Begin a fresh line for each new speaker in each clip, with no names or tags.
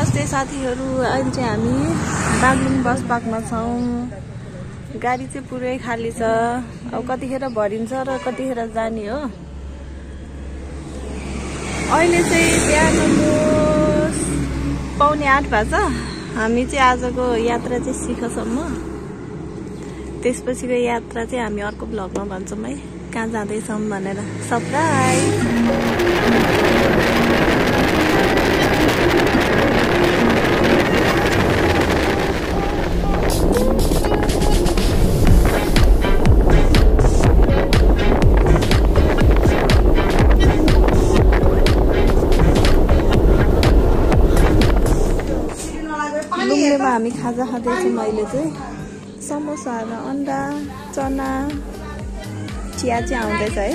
साथीहरू अहिले चाहिँ हामी बागलुङ बस पार्कमा छौँ। गाडी चाहिँ पुरै खाली छ। अब कतिखेर भरिन्छ र कतिखेर जाने हो? अहिले चाहिँ बिहानको पाउने आठ भएको छ हामी चाहिँ आजको यात्रा चाहिँ शिखसम्म त्यसपछिको यात्रा चाहिँ हामी अर्को ब्लगमा भन्छौँ है। कहाँ जाँदैछौँ भनेर। सरप्राइज लुम्लेमा हामी खाजा खाँदैछौँ अहिले चाहिँ। समोसा र अन्डा चना चिया चाहिँ आउँदैछ है।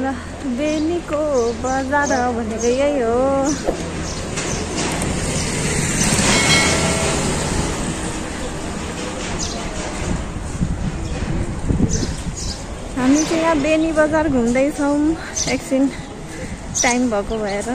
र बेनीको बजार भनेको यही हो। हामी चाहिँ यहाँ बेनी बजार घुम्दैछौँ एकछिन टाइम भएको भएर।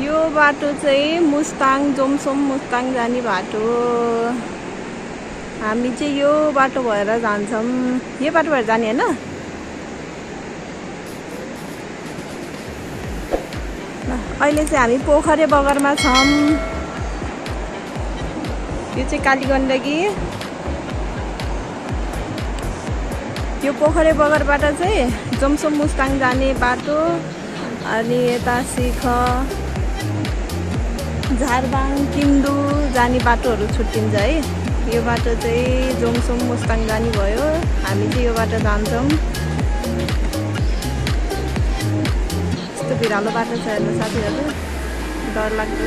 यो बाटो चाहिँ मुस्ताङ जोमसोम मुस्ताङ जाने बाटो। हामी चाहिँ यो बाटो भएर जान्छौँ। यो बाटो भएर जाने होइन? अहिले चाहिँ हामी पोखरे बगरमा छौँ। यो चाहिँ काली गण्डकी यो पोखरे बगरबाट चाहिँ जोमसोम मुस्ताङ जाने बाटो अनि यता सिख झारबाङ किन्दु जाने बाटोहरू छुट्टिन्छ है। यो बाटो चाहिँ जोमसोम मुस्ताङ जाने भयो। हामी चाहिँ यो बाटो जान्छौँ। यस्तो भिरालो बाटो छ हेर्नु साथीहरू। डर लाग्दो।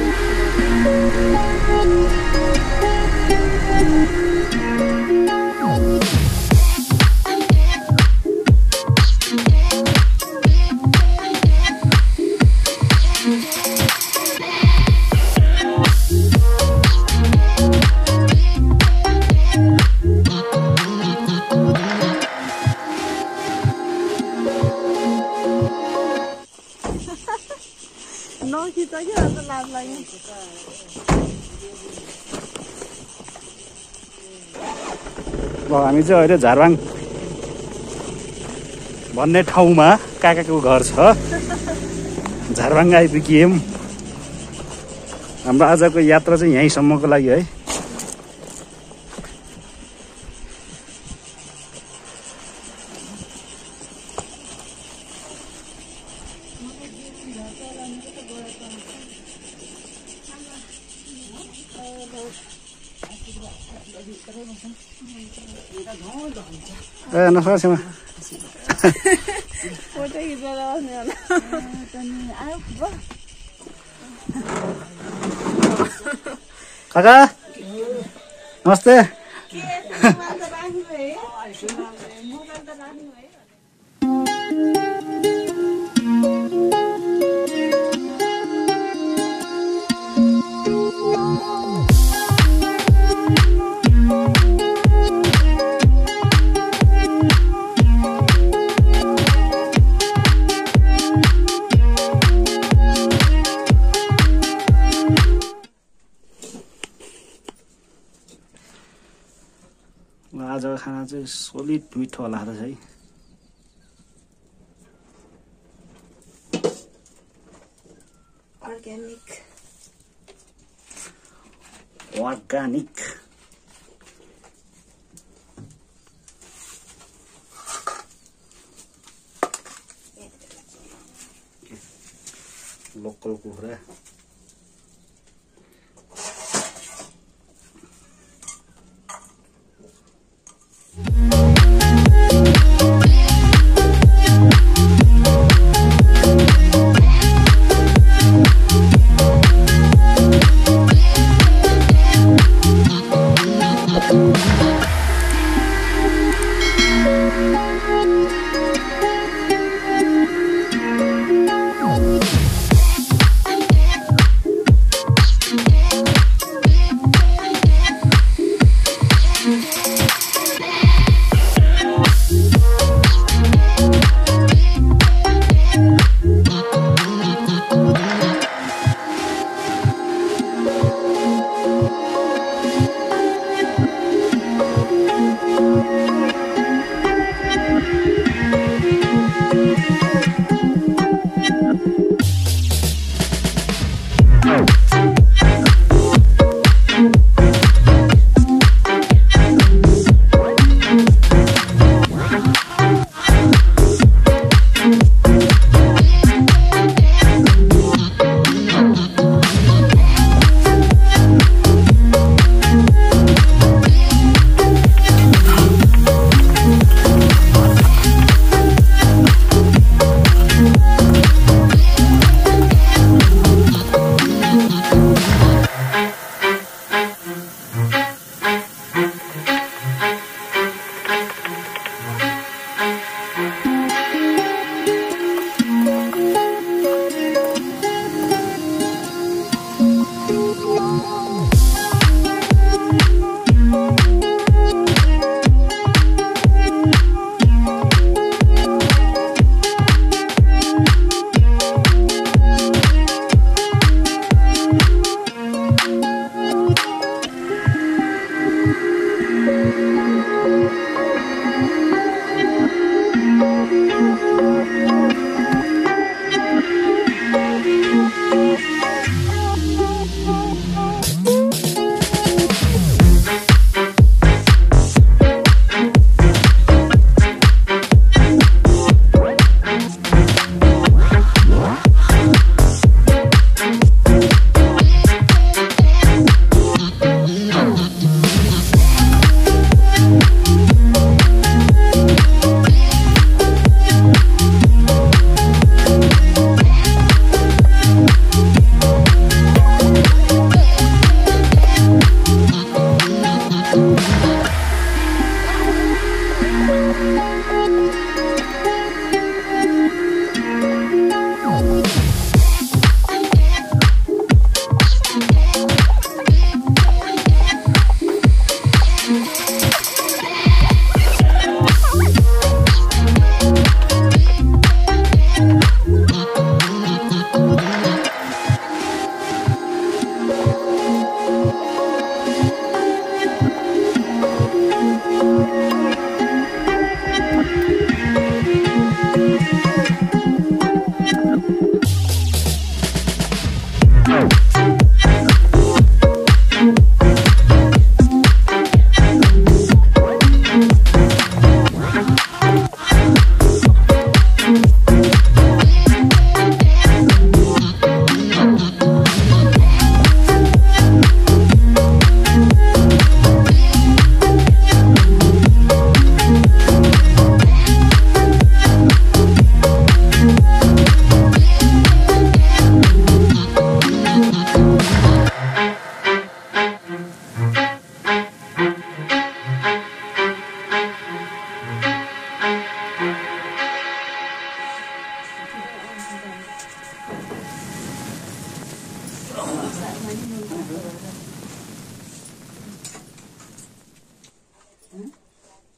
अन्त
अब हामी चाहिँ अहिले झारबाङ भन्ने ठाउँमा काकाको घर छ. झारबाङ आइपुग्यौँ हाम्रो आजको यात्रा चाहिँ यहीँसम्मको लागि है
आउने होला
काका नमस्ते सोलिड मिठो होला त है।
अर्ग्यानिक
अर्ग्यानिक लोकल कुखुरा।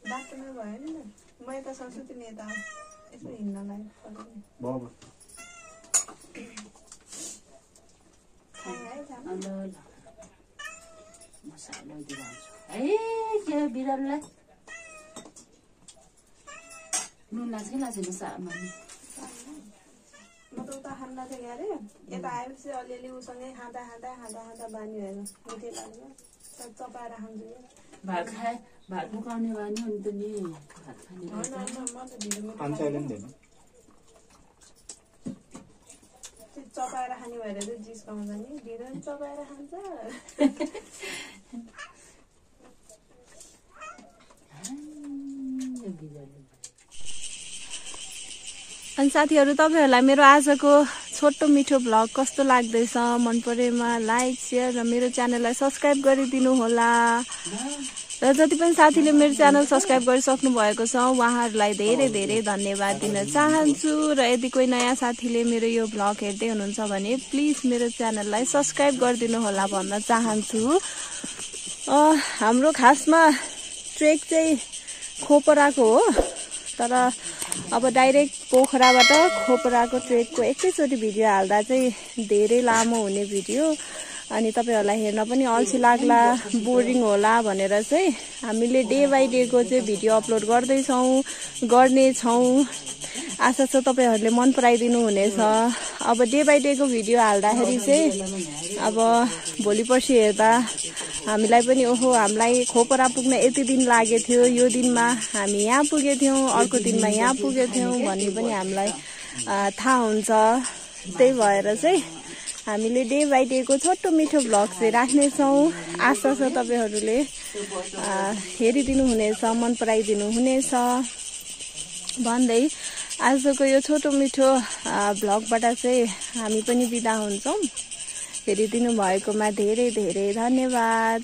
बाटोमा भयो नि म यता सरस्वती नेता यसो है
नुन लाग्छ कि लाग्छ मसालामा
म त उता खान्न थिएँ क्यारे। यता आएपछि अलिअलि उसँगै खाँदा खाँदा खाँदा खाँदा बानी भएर मिठै लाग्यो तर चपाएर खान्छु कि
भात खाए भात पकाउने बानी हो नि त नि। भात खाने
चपाएर खाने भएर चाहिँ जिस्काउँछ नि। ढिलो नि चपाएर खान्छ। अनि साथीहरू तपाईँहरूलाई मेरो आजको छोटो मिठो भ्लग कस्तो लाग्दैछ मन परेमा लाइक सेयर र मेरो च्यानललाई सब्सक्राइब गरिदिनु होला र जति पनि साथीले मेरो च्यानल सब्सक्राइब गरिसक्नु भएको छ उहाँहरूलाई धेरै धेरै धन्यवाद दिन चाहन्छु। र यदि कोही नयाँ साथीले मेरो यो भ्लग हेर्दै हुनुहुन्छ भने प्लिज मेरो च्यानललाई सब्सक्राइब गरिदिनु होला भन्न चाहन्छु। हाम्रो खासमा ट्रेक चाहिँ खोपराको हो तर अब डाइरेक्ट पोखराबाट खोपराको ट्रेकको एकैचोटि भिडियो हाल्दा चाहिँ धेरै लामो हुने भिडियो। अनि तपाईँहरूलाई हेर्न पनि अल्छी लाग्ला बोरिङ होला भनेर चाहिँ हामीले डे बाई डेको चाहिँ भिडियो अपलोड गर्दैछौँ गर्नेछौँ। आशा छ तपाईँहरूले मन पराइदिनु हुनेछ। अब डे बाई डेको भिडियो हाल्दाखेरि चाहिँ अब भोलि पर्सि हेर्दा हामीलाई पनि ओहो हामीलाई खोपरा पुग्न यति दिन लागेको थियो। यो दिनमा हामी यहाँ पुगेको थियौँ अर्को दिनमा यहाँ पुगेको थियौँ भन्ने पनि हामीलाई थाहा हुन्छ। त्यही भएर चाहिँ हामीले डे बाई डेको छोटो मिठो भ्लग चाहिँ राख्नेछौँ। आशा छ तपाईँहरूले हेरिदिनु हुनेछ मन पराइदिनु हुनेछ। भन्दै आजको यो छोटो मिठो भ्लगबाट चाहिँ हामी पनि बिदा हुन्छौँ। हेरिदिनु भएकोमा धेरै धेरै धन्यवाद।